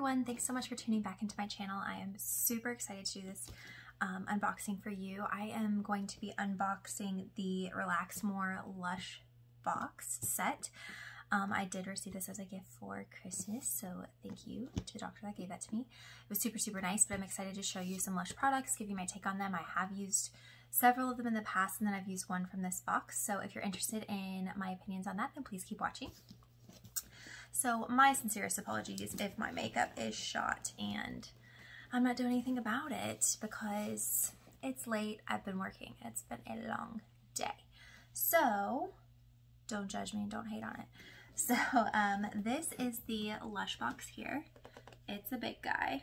everyone, thanks so much for tuning back into my channel. I am super excited to do this um, unboxing for you. I am going to be unboxing the Relax More Lush box set. Um, I did receive this as a gift for Christmas, so thank you to the doctor that gave that to me. It was super, super nice, but I'm excited to show you some Lush products, give you my take on them. I have used several of them in the past, and then I've used one from this box. So if you're interested in my opinions on that, then please keep watching. So my sincerest apologies if my makeup is shot and I'm not doing anything about it because it's late. I've been working. It's been a long day. So don't judge me and don't hate on it. So um, this is the Lush box here. It's a big guy.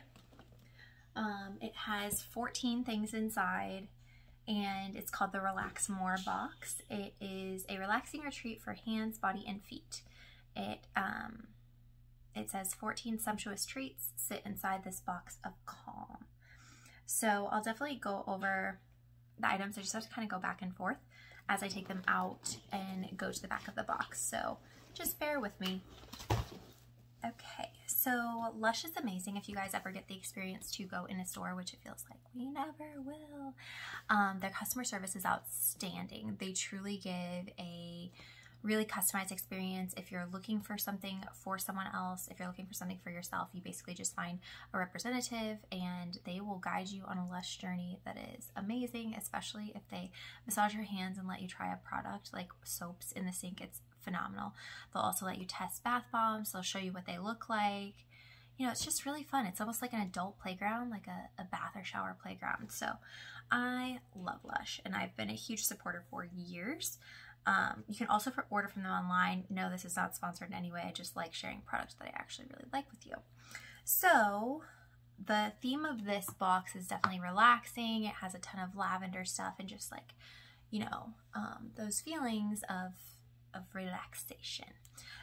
Um, it has 14 things inside and it's called the Relax More box. It is a relaxing retreat for hands, body, and feet. It um, it says 14 sumptuous treats sit inside this box of calm. So I'll definitely go over the items. I just have to kind of go back and forth as I take them out and go to the back of the box. So just bear with me. Okay, so Lush is amazing if you guys ever get the experience to go in a store, which it feels like we never will. Um, their customer service is outstanding. They truly give a really customized experience. If you're looking for something for someone else, if you're looking for something for yourself, you basically just find a representative and they will guide you on a lush journey that is amazing, especially if they massage your hands and let you try a product like soaps in the sink. It's phenomenal. They'll also let you test bath bombs. They'll show you what they look like. You know, it's just really fun. It's almost like an adult playground, like a, a bath or shower playground. So I love Lush and I've been a huge supporter for years. Um, you can also order from them online. No, this is not sponsored in any way. I just like sharing products that I actually really like with you. So the theme of this box is definitely relaxing. It has a ton of lavender stuff and just like, you know, um, those feelings of, of relaxation.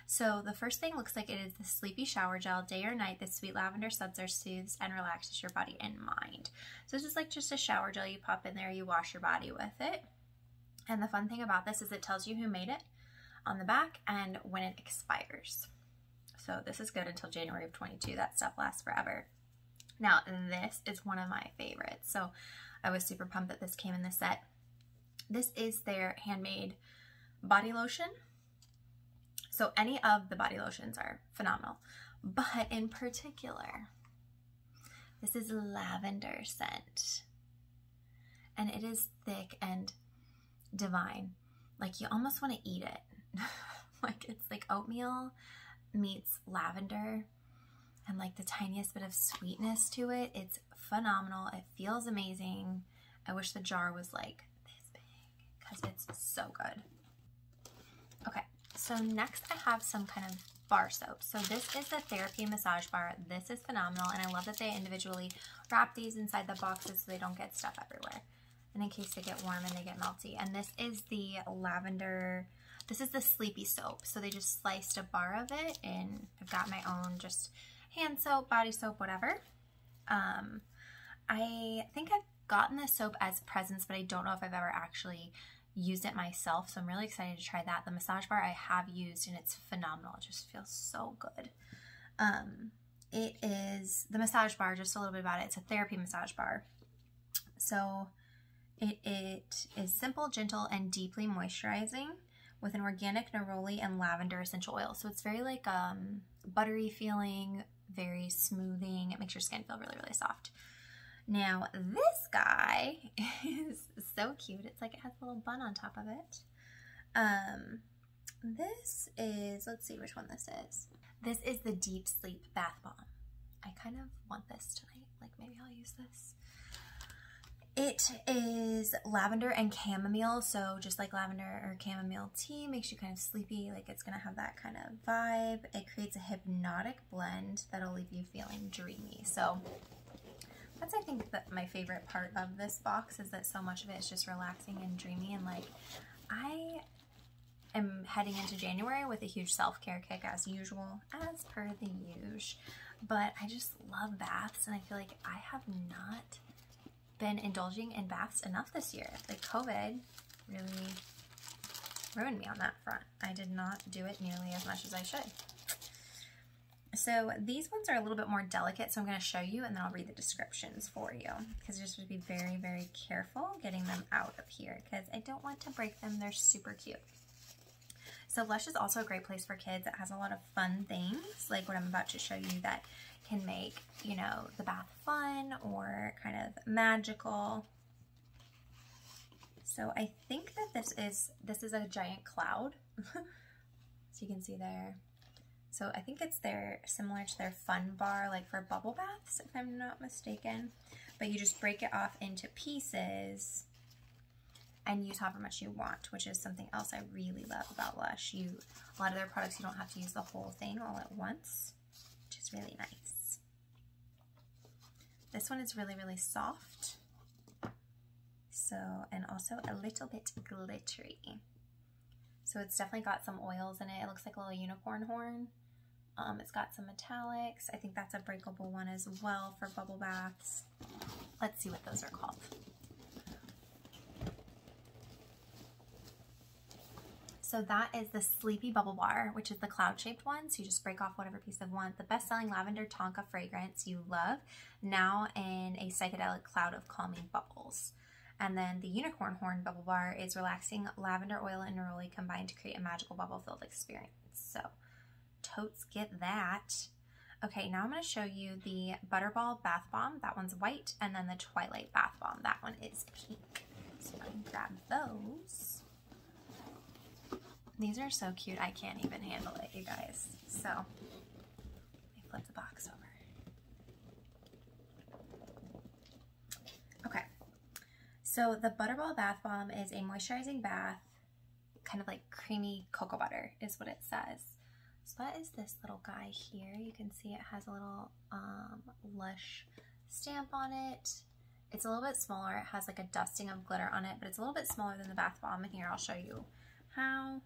So the first thing looks like it is the Sleepy Shower Gel. Day or night, the sweet lavender seltzer soothes and relaxes your body and mind. So this is like just a shower gel you pop in there, you wash your body with it. And the fun thing about this is it tells you who made it on the back and when it expires. So this is good until January of 22. That stuff lasts forever. Now, this is one of my favorites. So I was super pumped that this came in the set. This is their handmade body lotion. So any of the body lotions are phenomenal. But in particular, this is lavender scent. And it is thick and divine. Like you almost want to eat it. like it's like oatmeal meets lavender and like the tiniest bit of sweetness to it. It's phenomenal. It feels amazing. I wish the jar was like this big because it's so good. Okay, so next I have some kind of bar soap. So this is the Therapy Massage Bar. This is phenomenal and I love that they individually wrap these inside the boxes so they don't get stuff everywhere and in case they get warm and they get melty. And this is the lavender, this is the sleepy soap. So they just sliced a bar of it and I've got my own just hand soap, body soap, whatever. Um, I think I've gotten this soap as presents, but I don't know if I've ever actually used it myself. So I'm really excited to try that. The massage bar I have used and it's phenomenal. It just feels so good. Um, it is the massage bar, just a little bit about it. It's a therapy massage bar. So it, it is simple, gentle, and deeply moisturizing with an organic neroli and lavender essential oil. So it's very like um, buttery feeling, very smoothing. It makes your skin feel really, really soft. Now this guy is so cute. It's like it has a little bun on top of it. Um, this is, let's see which one this is. This is the Deep Sleep Bath Bomb. I kind of want this tonight. Like maybe I'll use this. It is lavender and chamomile, so just like lavender or chamomile tea makes you kind of sleepy, like it's gonna have that kind of vibe. It creates a hypnotic blend that'll leave you feeling dreamy. So that's I think that my favorite part of this box is that so much of it is just relaxing and dreamy and like I am heading into January with a huge self-care kick as usual, as per the usual. But I just love baths and I feel like I have not been indulging in baths enough this year. Like COVID really ruined me on that front. I did not do it nearly as much as I should. So these ones are a little bit more delicate, so I'm going to show you and then I'll read the descriptions for you because you just to be very, very careful getting them out of here because I don't want to break them. They're super cute. So Lush is also a great place for kids. It has a lot of fun things like what I'm about to show you that can make, you know, the bath fun or kind of magical. So I think that this is, this is a giant cloud. so you can see there. So I think it's their, similar to their fun bar, like for bubble baths, if I'm not mistaken. But you just break it off into pieces and use however much you want, which is something else I really love about Lush. You, a lot of their products, you don't have to use the whole thing all at once, which is really nice. This one is really, really soft. So, and also a little bit glittery. So it's definitely got some oils in it. It looks like a little unicorn horn. Um, it's got some metallics. I think that's a breakable one as well for bubble baths. Let's see what those are called. So that is the Sleepy Bubble Bar, which is the cloud-shaped one. So you just break off whatever piece of one. The best-selling lavender tonka fragrance you love, now in a psychedelic cloud of calming bubbles. And then the unicorn horn bubble bar is relaxing lavender oil and neroli combined to create a magical bubble-filled experience. So totes get that. Okay, now I'm going to show you the Butterball Bath Bomb. That one's white. And then the Twilight Bath Bomb. That one is pink. So I can grab those. These are so cute. I can't even handle it, you guys. So, let me flip the box over. Okay. So the Butterball Bath Bomb is a moisturizing bath, kind of like creamy cocoa butter is what it says. So that is this little guy here. You can see it has a little um, Lush stamp on it. It's a little bit smaller. It has like a dusting of glitter on it, but it's a little bit smaller than the bath bomb. And here I'll show you how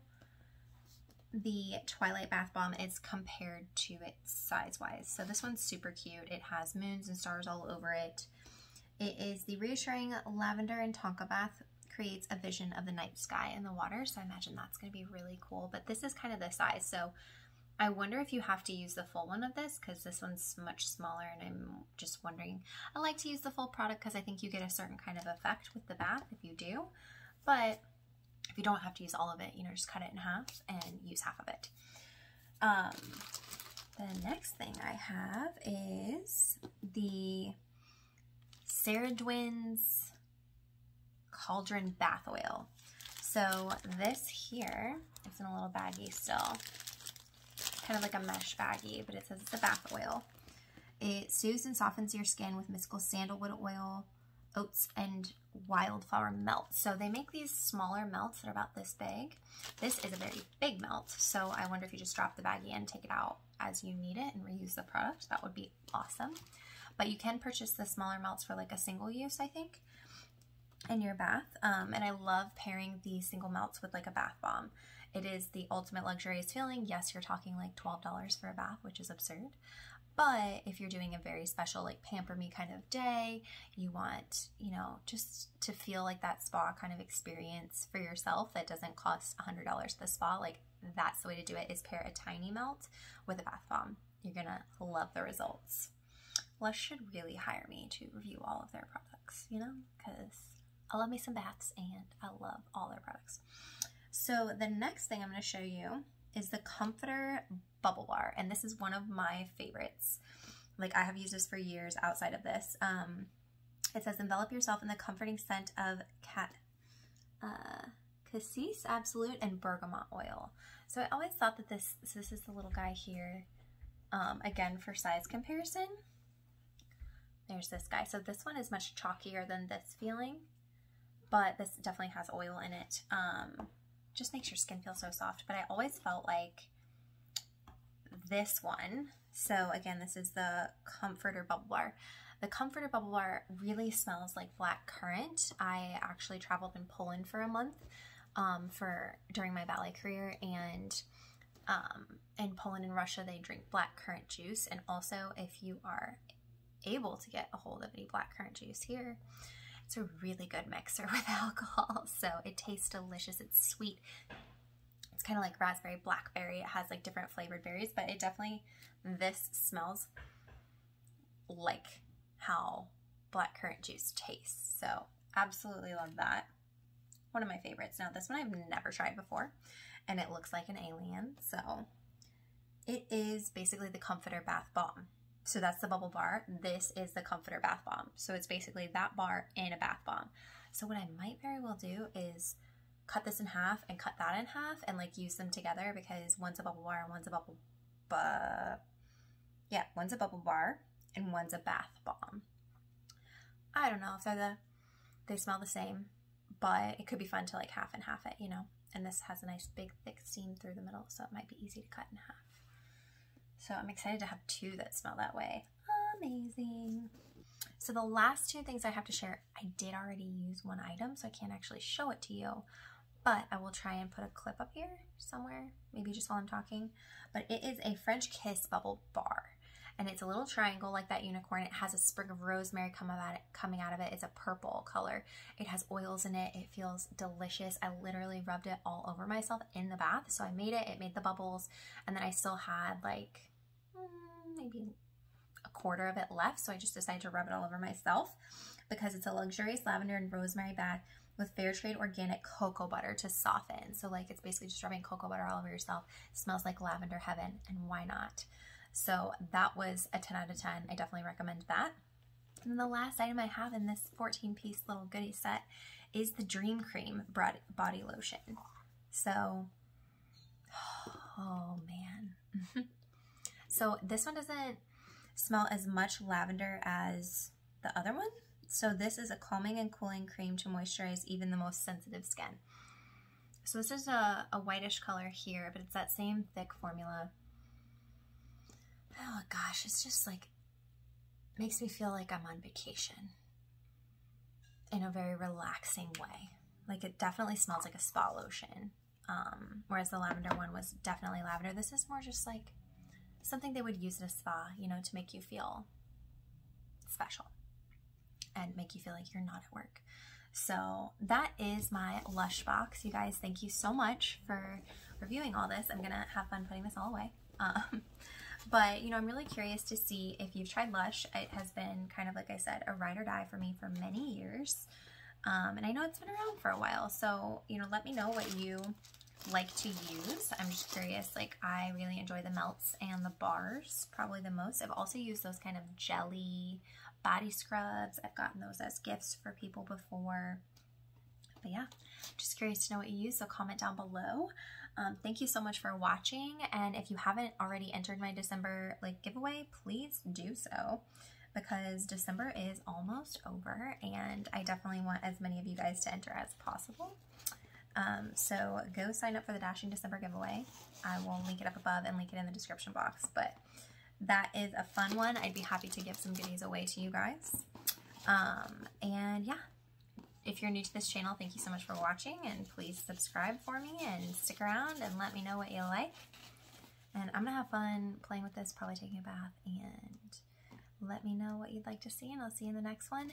the Twilight Bath Bomb is compared to it size-wise. So this one's super cute. It has moons and stars all over it. It is the reassuring lavender and tonka bath creates a vision of the night sky and the water. So I imagine that's going to be really cool. But this is kind of the size. So I wonder if you have to use the full one of this because this one's much smaller and I'm just wondering. I like to use the full product because I think you get a certain kind of effect with the bath if you do. But if you don't have to use all of it, you know, just cut it in half and use half of it. Um, the next thing I have is the Ceridwen's Cauldron Bath Oil. So this here, it's in a little baggie still kind of like a mesh baggie, but it says it's a bath oil. It soothes and softens your skin with mystical sandalwood oil, oats, and wildflower melt. So they make these smaller melts that are about this big. This is a very big melt, so I wonder if you just drop the baggie and take it out as you need it, and reuse the product. That would be awesome. But you can purchase the smaller melts for like a single use, I think, in your bath. Um, and I love pairing the single melts with like a bath bomb. It is the ultimate luxurious feeling. Yes, you're talking like $12 for a bath, which is absurd. But if you're doing a very special, like pamper me kind of day, you want, you know, just to feel like that spa kind of experience for yourself that doesn't cost $100 at the spa, like that's the way to do it is pair a tiny melt with a bath bomb. You're gonna love the results. Lush should really hire me to review all of their products, you know, because I love me some baths and I love all their products. So the next thing I'm to show you is the Comforter Bubble Bar. And this is one of my favorites. Like I have used this for years outside of this. Um, it says envelop yourself in the comforting scent of cat, uh, cassis, absolute, and bergamot oil. So I always thought that this, so this is the little guy here. Um, again, for size comparison, there's this guy. So this one is much chalkier than this feeling, but this definitely has oil in it. Um, just makes your skin feel so soft. But I always felt like this one, so again, this is the Comforter Bubble Bar. The Comforter Bubble Bar really smells like black currant. I actually traveled in Poland for a month um, for during my ballet career and um, in Poland and Russia they drink black currant juice and also if you are able to get a hold of any black currant juice here it's a really good mixer with alcohol, so it tastes delicious. It's sweet. It's kind of like raspberry blackberry. It has like different flavored berries, but it definitely this smells like how blackcurrant juice tastes. So absolutely love that. One of my favorites. Now this one I've never tried before and it looks like an alien. So it is basically the Comforter Bath Bomb. So that's the bubble bar. This is the Comforter Bath Bomb. So it's basically that bar in a bath bomb. So what I might very well do is cut this in half and cut that in half and like use them together because one's a bubble bar and one's a bubble, bu yeah, one's a bubble bar and one's a bath bomb. I don't know if they're the, they smell the same, but it could be fun to like half and half it, you know? And this has a nice big thick seam through the middle, so it might be easy to cut in half. So I'm excited to have two that smell that way. Amazing. So the last two things I have to share, I did already use one item, so I can't actually show it to you, but I will try and put a clip up here somewhere, maybe just while I'm talking. But it is a French Kiss Bubble Bar and it's a little triangle like that unicorn. It has a sprig of rosemary come out it, coming out of it. It's a purple color. It has oils in it. It feels delicious. I literally rubbed it all over myself in the bath. So I made it, it made the bubbles, and then I still had like mm, maybe a quarter of it left. So I just decided to rub it all over myself because it's a luxurious lavender and rosemary bath with fair trade organic cocoa butter to soften. So like it's basically just rubbing cocoa butter all over yourself. It smells like lavender heaven and why not? So that was a 10 out of 10. I definitely recommend that. And the last item I have in this 14 piece little goodie set is the Dream Cream body lotion. So, oh man. so this one doesn't smell as much lavender as the other one. So this is a calming and cooling cream to moisturize even the most sensitive skin. So this is a, a whitish color here, but it's that same thick formula oh gosh, it's just like, makes me feel like I'm on vacation in a very relaxing way. Like it definitely smells like a spa lotion. Um, whereas the lavender one was definitely lavender. This is more just like something they would use at a spa, you know, to make you feel special and make you feel like you're not at work. So that is my Lush box. You guys, thank you so much for reviewing all this. I'm going to have fun putting this all away. Um, but, you know, I'm really curious to see if you've tried Lush. It has been kind of, like I said, a ride or die for me for many years. Um, and I know it's been around for a while. So, you know, let me know what you like to use. I'm just curious. Like, I really enjoy the melts and the bars probably the most. I've also used those kind of jelly body scrubs. I've gotten those as gifts for people before. But yeah, just curious to know what you use. So comment down below. Um, thank you so much for watching. And if you haven't already entered my December like giveaway, please do so because December is almost over and I definitely want as many of you guys to enter as possible. Um, so go sign up for the Dashing December giveaway. I will link it up above and link it in the description box. But that is a fun one. I'd be happy to give some goodies away to you guys. Um, and yeah, if you're new to this channel, thank you so much for watching and please subscribe for me and stick around and let me know what you like. And I'm going to have fun playing with this, probably taking a bath and let me know what you'd like to see and I'll see you in the next one.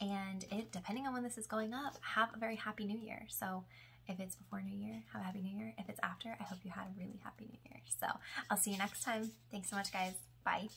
And it, depending on when this is going up, have a very happy new year. So if it's before New Year, have a happy New Year. If it's after, I hope you had a really happy New Year. So I'll see you next time. Thanks so much, guys. Bye.